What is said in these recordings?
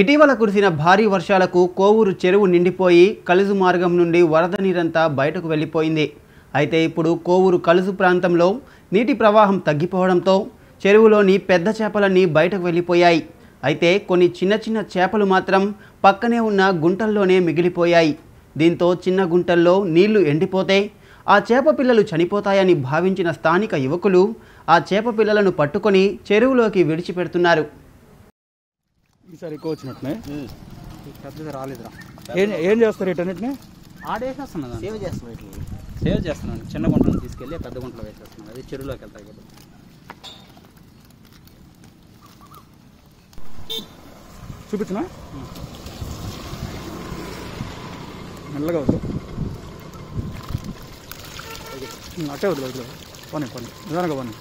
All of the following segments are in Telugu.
ఇటీవల కురిసిన భారీ వర్షాలకు కోవూరు చెరువు నిండిపోయి కలుసు మార్గం నుండి వరద నీరంతా బయటకు వెళ్ళిపోయింది. అయితే ఇప్పుడు కోవూరు కలుసు ప్రాంతంలో నీటి ప్రవాహం తగ్గిపోవడంతో చెరువులోని పెద్ద చేపలన్నీ బయటకు వెళ్ళిపోయాయి. అయితే కొన్ని చిన్న చిన్న చేపలు మాత్రం పక్కనే ఉన్న గుంటల్లోనే మిగిలిపోయాయి. దీంతో చిన్న గుంటల్లో నీళ్ళు ఎండిపోతే ఆ చేప పిల్లలు చనిపోతాయని భావించిన స్థానిక యువకులు ఆ చేప పిల్లలను పట్టుకొని చెరువులోకి విడిచిపెడుతున్నారు. ఈసారి ఎక్కువ వచ్చినట్టునే? పెద్దది రాలేదురా. ఏం ఏం చేస్తారు వీటన్నిటిని? ఆడేసేస్తున్నా సేవ్ చేస్తున్నాం ఇట్లా సేవ్ చేస్తున్నాను. చిన్న గుంటను తీసుకెళ్ళి పెద్ద గుంటలో వేసేస్తున్నాను. అది చెరువులోకి వెళ్తాయి కదా. చూపించిన? మెల్లగా వద్దు. అట్టే వద్దు వద్దు పోనీ పోనీ. నిదానంగా పోనీ.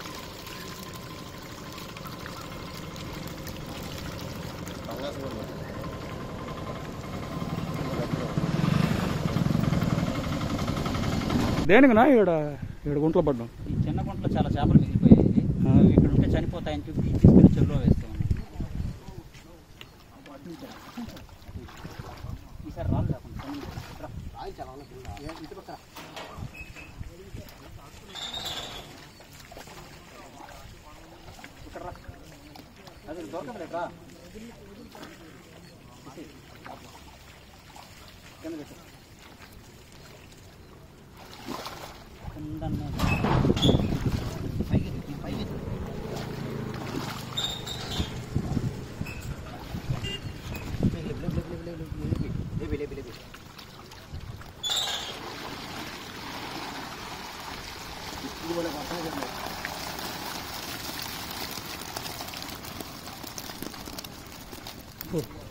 దేనికినా ఈడ ఈడ గుంటలో పడ్డాం ఈ చిన్న గుంటలో చాలా చేపలు మిగిలిపోయాయి ఇక్కడ ఉంటే చనిపోతాయని చెప్పి తీసుకెళ్ళి చెరువులో వేస్తాను ఈసారి రాళ్ళు లేకుండా. ఇక్కడ. అది. కింద పెట్టు.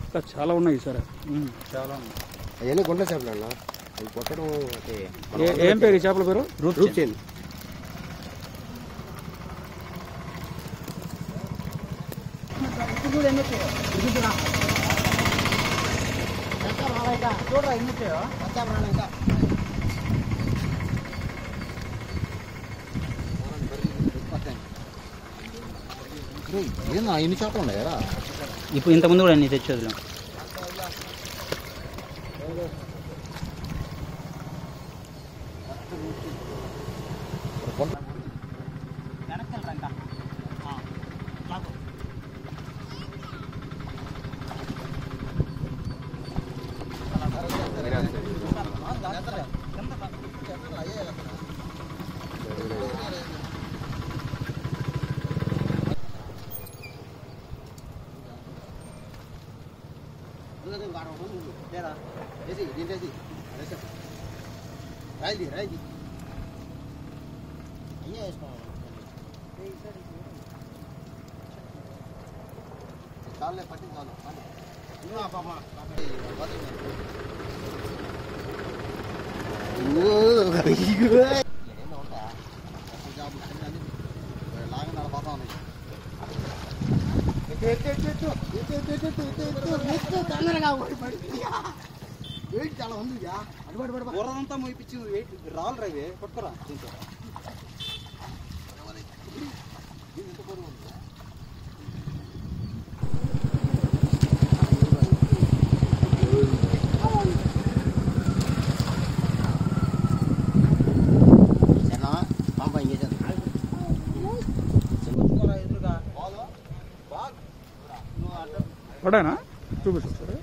ఇంకా చాలా ఉన్నాయి ఉమ్. చాలా ఉంది అవన్నీ గుంట చేపలు అన్న. అవి కొట్టడం ఏ- ఏం పేరు చేపల పేరు? రూప్ రూప్ చేయండి ఏందా ఇన్ని చేపలు ఉన్నాయా ఇప్పుడు ఇంతకుముందు కూడా అన్ని తెచ్చేది दुधै गरौँ लिएर यसो हिँडिँदैछ रहेछ राइली राइली होइन यसमा डल्लैपट्टि जानु पर्ने अब म तपाईँ వెయిట్ చాలా ఉంది అడుబడి పడి బుర్రదంతా మోయిపించి వెయిట్ రాళ్ళు రవి పట్టుకురా దీంతో పడానా చూపిస్తారు సార్